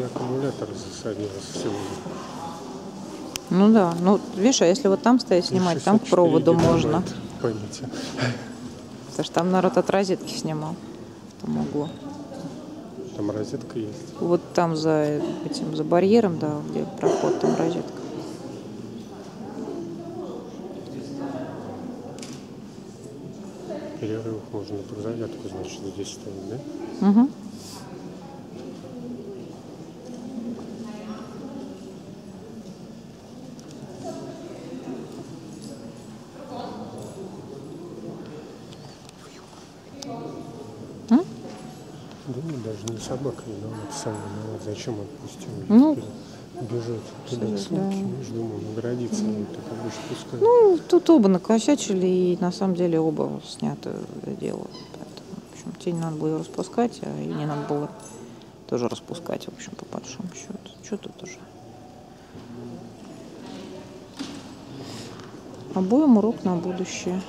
аккумулятор засорился сегодня. Ну да, ну видишь, а если вот там стоять снимать, там к 64 проводу можно. Памяти. Потому что там народ от розетки снимал в том углу. Там розетка есть. Вот там за этим, за барьером, да, где проход, там розетка. В перерывах можно под зарядку, значит, здесь ставить, да? Угу. Да нет, даже не собака виновата, сам виноват. Зачем отпустил? Ну, бежит туда к да. сумке, видишь, думаю, наградиться, ну, так обычно пускай. Ну, тут оба накосячили, и на самом деле оба снято дело. Поэтому, в общем, тебе не надо было ее распускать, а и не надо было тоже распускать, в общем, по большому счету. Что тут уже? Обоим урок на будущее.